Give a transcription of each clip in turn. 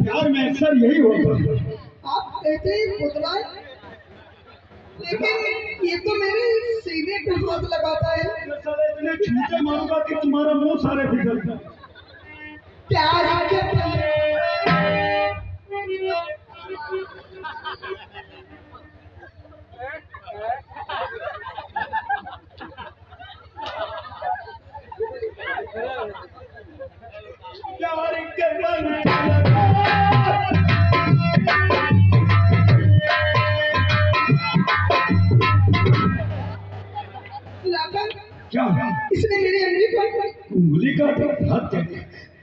प्यार में अक्सर यही होता है। आप कहते ही पुतलाए लेकिन ये तो मेरे सीने पे हाथ लगाता है। इतने मारूँगा कि तुम्हारा मुँह सारे फिसल जाए। क्या इसने मेरी अंगली पर उंगली का तो हाथ ठीक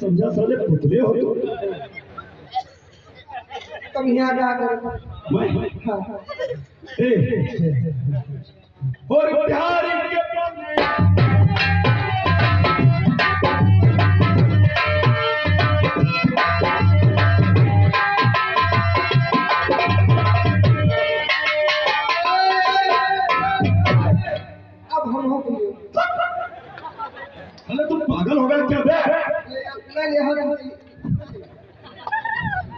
समझा साले पुतले हो तो। तुम यहाँ आ कर? मैं हाँ। ए, और प्यार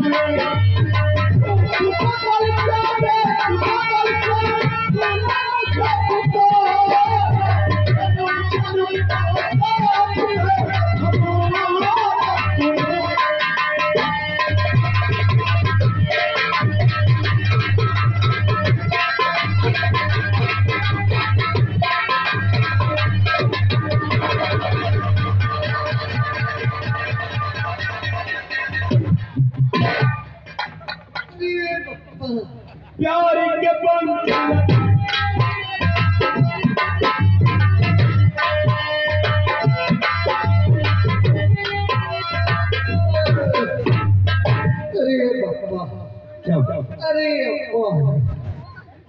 oluyor.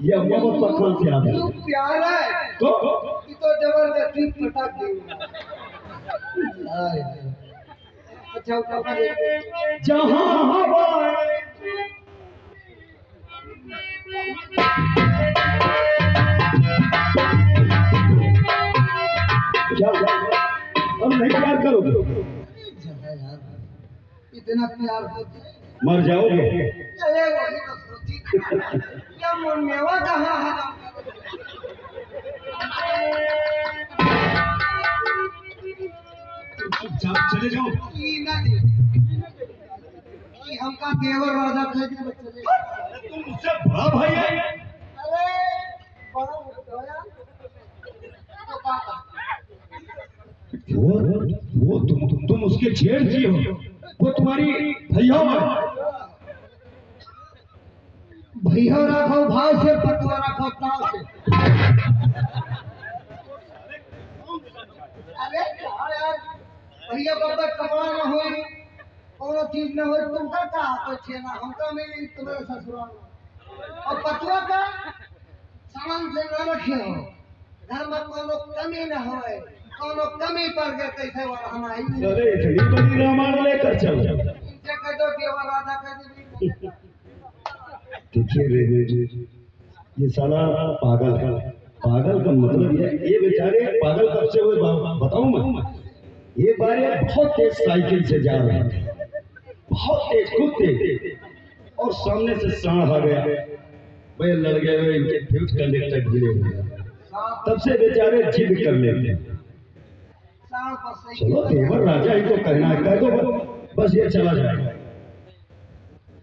ये बाबा कौन से आदमी तू प्यार है तो कि तो ज़बरदस्ती पटक दी अच्छा जहाँ नहीं प्यार करोगे इतना प्यार मर जाओगे तो तुम उसके जी हो। वो तुम्हारी भैया है। भैया राखो भाव से पटवा राखो ताव से। अरे यार? भैया बाबा कमा न हो कोनो चीज़ न हो तुम का का तो छे ना? हम का में तुम्हारे ससुराल और पटवा का सामान से ना रखियो घर में कोनो कमी न होए, कोनो कमी पर गए कैसे वाला हमारी अरे ठगी तो मार लेकर चल। देखिए रे रे रे, ये साला पागल है। पागल का मतलब ये ये बेचारे पागल कब से हुए बताऊँ मैं? ये बारे बहुत तेज साइकिल से जा रहे थे बहुत तेज खूब तेज। और सामने से सांड आ गया। भाई लड़ गए इनके फ्यूज कंडक्टर गिरे हुए तब से बेचारे जिद कर लेते हैं। चलो देवर राजा तो कहना है कह दो। बस ये चला जाएगा।